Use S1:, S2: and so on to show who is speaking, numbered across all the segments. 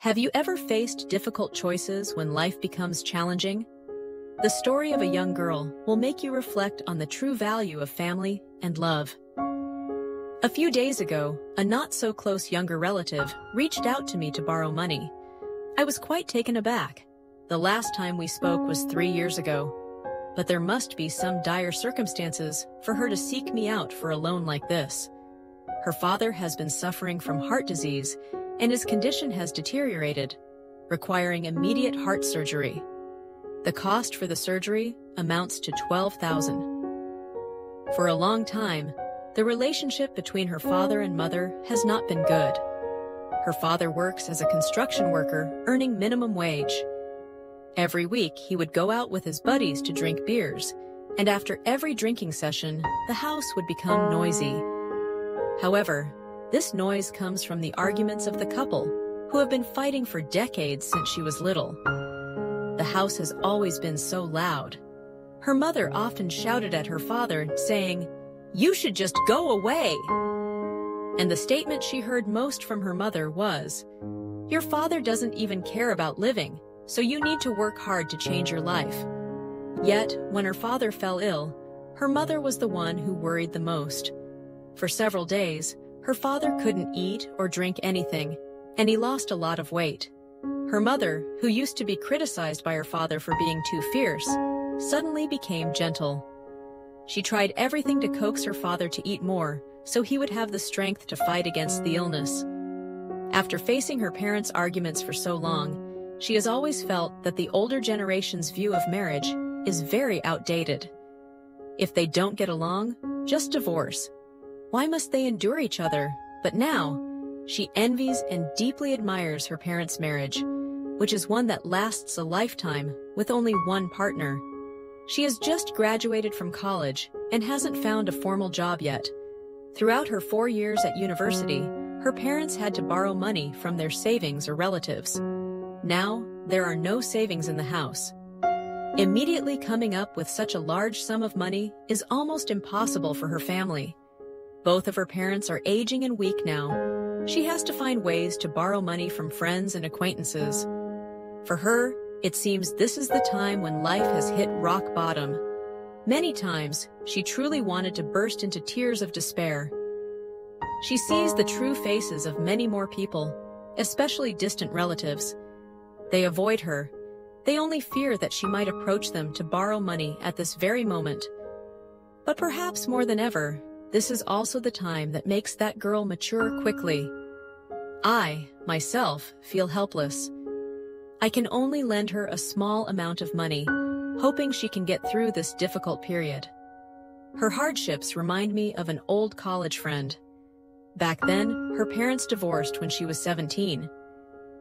S1: Have you ever faced difficult choices when life becomes challenging? The story of a young girl will make you reflect on the true value of family and love. A few days ago, a not-so-close younger relative reached out to me to borrow money. I was quite taken aback. The last time we spoke was three years ago. But there must be some dire circumstances for her to seek me out for a loan like this. Her father has been suffering from heart disease and his condition has deteriorated, requiring immediate heart surgery. The cost for the surgery amounts to 12,000. For a long time, the relationship between her father and mother has not been good. Her father works as a construction worker, earning minimum wage. Every week, he would go out with his buddies to drink beers, and after every drinking session, the house would become noisy. However, this noise comes from the arguments of the couple, who have been fighting for decades since she was little. The house has always been so loud. Her mother often shouted at her father, saying, You should just go away! And the statement she heard most from her mother was, Your father doesn't even care about living, so you need to work hard to change your life. Yet, when her father fell ill, her mother was the one who worried the most. For several days, her father couldn't eat or drink anything, and he lost a lot of weight. Her mother, who used to be criticized by her father for being too fierce, suddenly became gentle. She tried everything to coax her father to eat more so he would have the strength to fight against the illness. After facing her parents' arguments for so long, she has always felt that the older generation's view of marriage is very outdated. If they don't get along, just divorce why must they endure each other? But now, she envies and deeply admires her parents' marriage, which is one that lasts a lifetime with only one partner. She has just graduated from college and hasn't found a formal job yet. Throughout her four years at university, her parents had to borrow money from their savings or relatives. Now, there are no savings in the house. Immediately coming up with such a large sum of money is almost impossible for her family. Both of her parents are aging and weak now. She has to find ways to borrow money from friends and acquaintances. For her, it seems this is the time when life has hit rock bottom. Many times, she truly wanted to burst into tears of despair. She sees the true faces of many more people, especially distant relatives. They avoid her. They only fear that she might approach them to borrow money at this very moment. But perhaps more than ever, this is also the time that makes that girl mature quickly. I, myself, feel helpless. I can only lend her a small amount of money, hoping she can get through this difficult period. Her hardships remind me of an old college friend. Back then, her parents divorced when she was 17.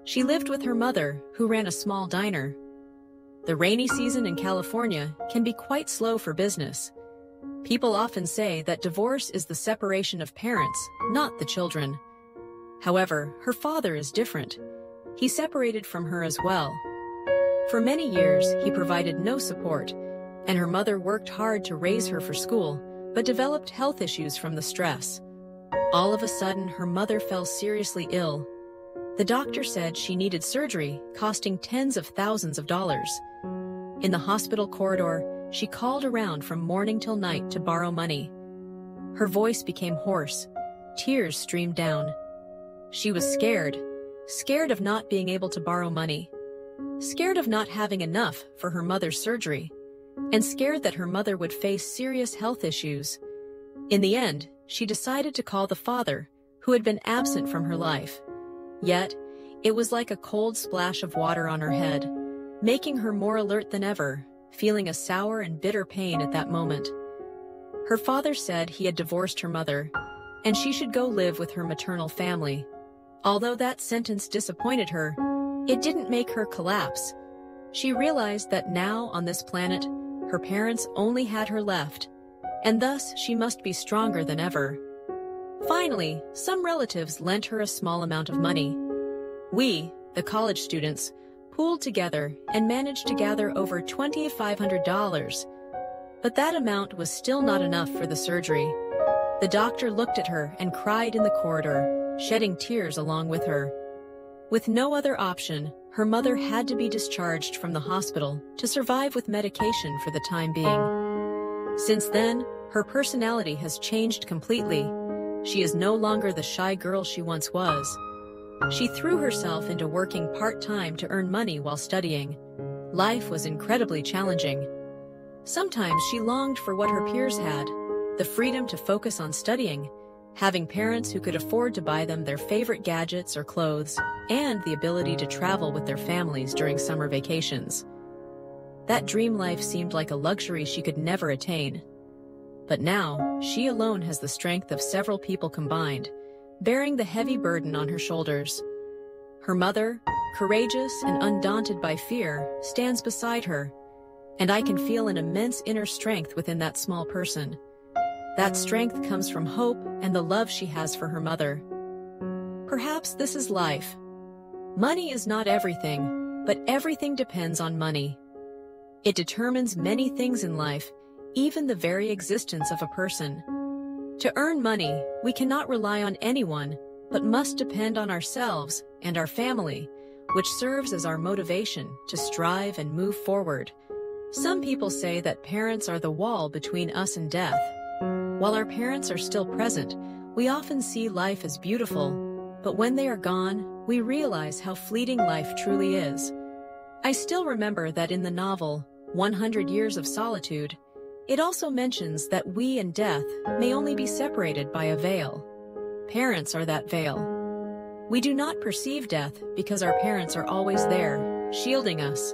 S1: She lived with her mother, who ran a small diner. The rainy season in California can be quite slow for business, People often say that divorce is the separation of parents, not the children. However, her father is different. He separated from her as well. For many years, he provided no support, and her mother worked hard to raise her for school, but developed health issues from the stress. All of a sudden, her mother fell seriously ill. The doctor said she needed surgery, costing tens of thousands of dollars. In the hospital corridor, she called around from morning till night to borrow money. Her voice became hoarse. Tears streamed down. She was scared, scared of not being able to borrow money, scared of not having enough for her mother's surgery, and scared that her mother would face serious health issues. In the end, she decided to call the father, who had been absent from her life. Yet, it was like a cold splash of water on her head, making her more alert than ever feeling a sour and bitter pain at that moment. Her father said he had divorced her mother, and she should go live with her maternal family. Although that sentence disappointed her, it didn't make her collapse. She realized that now, on this planet, her parents only had her left, and thus she must be stronger than ever. Finally, some relatives lent her a small amount of money. We, the college students, pooled together and managed to gather over $2,500. But that amount was still not enough for the surgery. The doctor looked at her and cried in the corridor, shedding tears along with her. With no other option, her mother had to be discharged from the hospital to survive with medication for the time being. Since then, her personality has changed completely. She is no longer the shy girl she once was. She threw herself into working part-time to earn money while studying. Life was incredibly challenging. Sometimes she longed for what her peers had, the freedom to focus on studying, having parents who could afford to buy them their favorite gadgets or clothes, and the ability to travel with their families during summer vacations. That dream life seemed like a luxury she could never attain. But now, she alone has the strength of several people combined, bearing the heavy burden on her shoulders. Her mother, courageous and undaunted by fear, stands beside her, and I can feel an immense inner strength within that small person. That strength comes from hope and the love she has for her mother. Perhaps this is life. Money is not everything, but everything depends on money. It determines many things in life, even the very existence of a person. To earn money, we cannot rely on anyone, but must depend on ourselves and our family, which serves as our motivation to strive and move forward. Some people say that parents are the wall between us and death. While our parents are still present, we often see life as beautiful, but when they are gone, we realize how fleeting life truly is. I still remember that in the novel, 100 Years of Solitude, it also mentions that we and death may only be separated by a veil. Parents are that veil. We do not perceive death because our parents are always there, shielding us.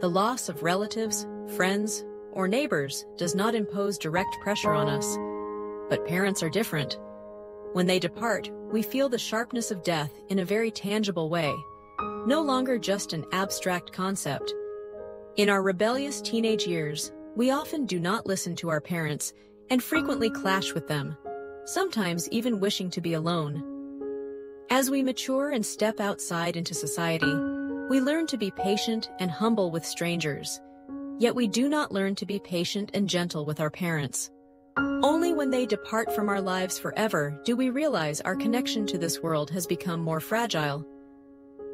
S1: The loss of relatives, friends, or neighbors does not impose direct pressure on us. But parents are different. When they depart, we feel the sharpness of death in a very tangible way, no longer just an abstract concept. In our rebellious teenage years, we often do not listen to our parents and frequently clash with them, sometimes even wishing to be alone. As we mature and step outside into society, we learn to be patient and humble with strangers, yet we do not learn to be patient and gentle with our parents. Only when they depart from our lives forever do we realize our connection to this world has become more fragile.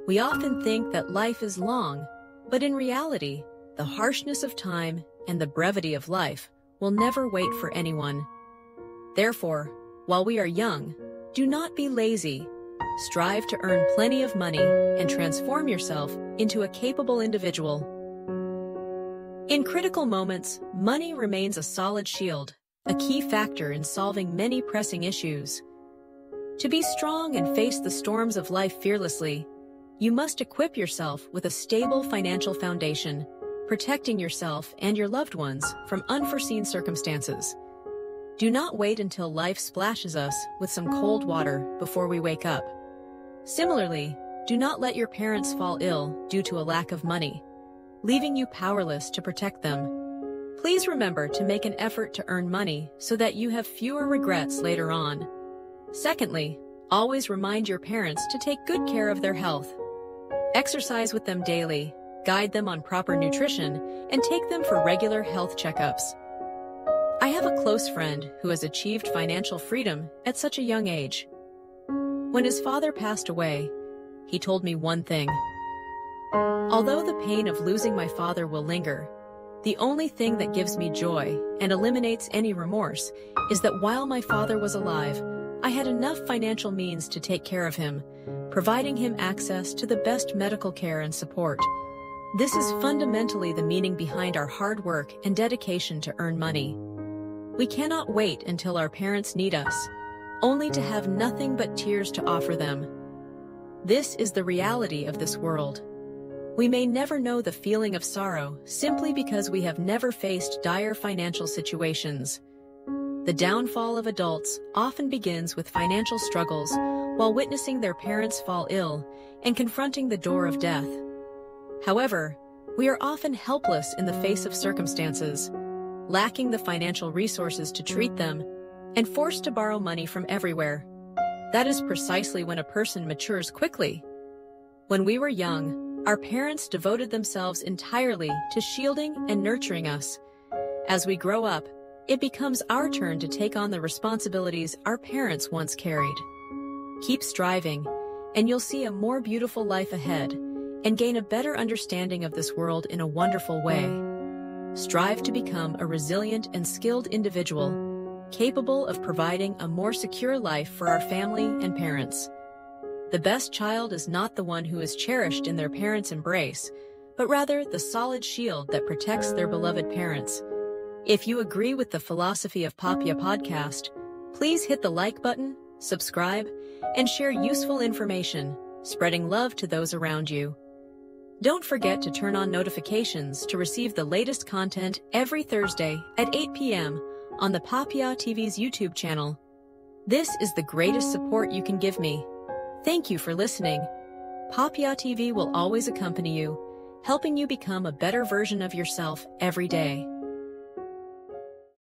S1: We often think that life is long, but in reality, the harshness of time and the brevity of life will never wait for anyone. Therefore, while we are young, do not be lazy. Strive to earn plenty of money and transform yourself into a capable individual. In critical moments, money remains a solid shield, a key factor in solving many pressing issues. To be strong and face the storms of life fearlessly, you must equip yourself with a stable financial foundation protecting yourself and your loved ones from unforeseen circumstances. Do not wait until life splashes us with some cold water before we wake up. Similarly, do not let your parents fall ill due to a lack of money, leaving you powerless to protect them. Please remember to make an effort to earn money so that you have fewer regrets later on. Secondly, always remind your parents to take good care of their health. Exercise with them daily guide them on proper nutrition, and take them for regular health checkups. I have a close friend who has achieved financial freedom at such a young age. When his father passed away, he told me one thing. Although the pain of losing my father will linger, the only thing that gives me joy and eliminates any remorse is that while my father was alive, I had enough financial means to take care of him, providing him access to the best medical care and support. This is fundamentally the meaning behind our hard work and dedication to earn money. We cannot wait until our parents need us, only to have nothing but tears to offer them. This is the reality of this world. We may never know the feeling of sorrow simply because we have never faced dire financial situations. The downfall of adults often begins with financial struggles while witnessing their parents fall ill and confronting the door of death. However, we are often helpless in the face of circumstances, lacking the financial resources to treat them, and forced to borrow money from everywhere. That is precisely when a person matures quickly. When we were young, our parents devoted themselves entirely to shielding and nurturing us. As we grow up, it becomes our turn to take on the responsibilities our parents once carried. Keep striving, and you'll see a more beautiful life ahead and gain a better understanding of this world in a wonderful way. Strive to become a resilient and skilled individual, capable of providing a more secure life for our family and parents. The best child is not the one who is cherished in their parents' embrace, but rather the solid shield that protects their beloved parents. If you agree with the philosophy of Papya podcast, please hit the like button, subscribe, and share useful information, spreading love to those around you. Don't forget to turn on notifications to receive the latest content every Thursday at 8 p.m. on the Papya TV's YouTube channel. This is the greatest support you can give me. Thank you for listening. Papya TV will always accompany you, helping you become a better version of yourself every day.